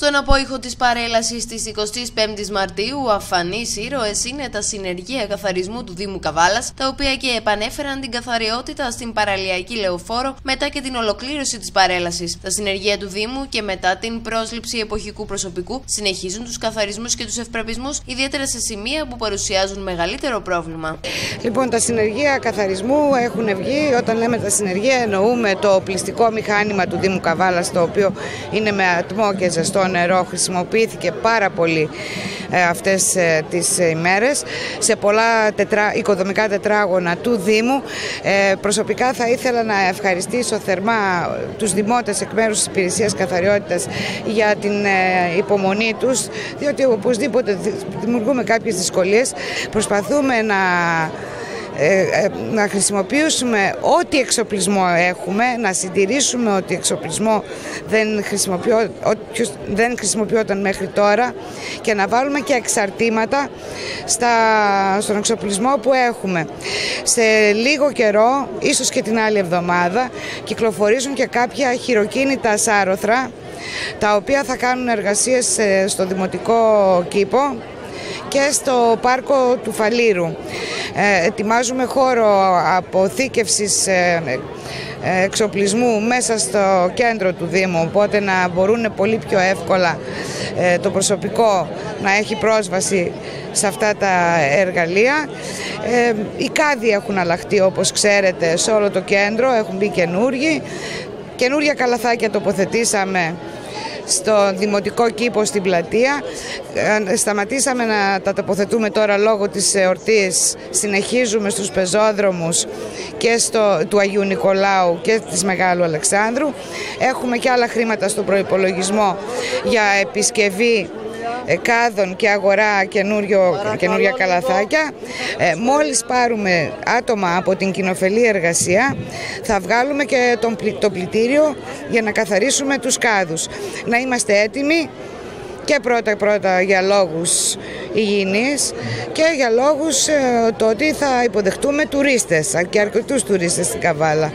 Στον απόϊχο της παρέλασης της 25η Μαρτίου, αφανείς ήρωες είναι τα συνεργεία καθαρισμού του Δήμου Καβάλας, τα οποία και επανέφεραν την καθαριότητα στην παραλιακή λεωφόρο μετά και την ολοκλήρωση της παρέλασης. Τα συνεργεία του Δήμου και μετά την πρόσληψη εποχικού προσωπικού συνεχίζουν τους καθαρισμούς και τους ευπρεπισμού, ιδιαίτερα σε σημεία που παρουσιάζουν μεγαλύτερο πρόβλημα. Λοιπόν, τα συνεργεία καθαρισμού έχουν βγει. Όταν λέμε τα συνεργεία, εννοούμε το πληστικό μηχάνημα του Δήμου Καβάλας, το οποίο είναι με ατμό και ζεστό νερό χρησιμοποιήθηκε πάρα πολύ ε, αυτές ε, τις ημέρες σε πολλά τετρά, οικοδομικά τετράγωνα του Δήμου. Ε, προσωπικά θα ήθελα να ευχαριστήσω θερμά τους δημότες εκ μέρους της Υπηρεσίας Καθαριότητας για την υπομονή τους, διότι οπωσδήποτε δημιουργούμε κάποιες δυσκολίες. Προσπαθούμε να ε, ε, να χρησιμοποιήσουμε ό,τι εξοπλισμό έχουμε, να συντηρήσουμε ότι εξοπλισμό δεν, χρησιμοποιώ, δεν χρησιμοποιόταν μέχρι τώρα και να βάλουμε και εξαρτήματα στα, στον εξοπλισμό που έχουμε. Σε λίγο καιρό, ίσως και την άλλη εβδομάδα, κυκλοφορίζουν και κάποια χειροκίνητα σάρωθρα τα οποία θα κάνουν εργασίες ε, στο Δημοτικό Κήπο και στο πάρκο του Φαλήρου. Ε, ετοιμάζουμε χώρο αποθήκευσης ε, ε, εξοπλισμού μέσα στο κέντρο του Δήμου, οπότε να μπορούν πολύ πιο εύκολα το προσωπικό να έχει πρόσβαση σε αυτά τα εργαλεία. Οι κάδοι έχουν αλλάχτεί όπως ξέρετε σε όλο το κέντρο, έχουν μπει καινούργοι. Καινούργια καλαθάκια τοποθετήσαμε στο δημοτικό κήπο στην πλατεία. Ε, σταματήσαμε να τα τοποθετούμε τώρα λόγω της εορτής. Συνεχίζουμε στους πεζόδρομους και στο, του Αγίου Νικολάου και της Μεγάλου Αλεξάνδρου. Έχουμε και άλλα χρήματα στο προϋπολογισμό για επισκευή ε, κάδων και αγορά καινούργια καλαθάκια. Ε, μόλις πάρουμε άτομα από την κοινοφελή εργασία θα βγάλουμε και τον, το πλητήριο για να καθαρίσουμε τους κάδους. Να είμαστε έτοιμοι και πρώτα πρώτα για λόγους υγιεινής και για λόγους ε, το ότι θα υποδεχτούμε τουρίστες και αρκετούς τουρίστες στην Καβάλα.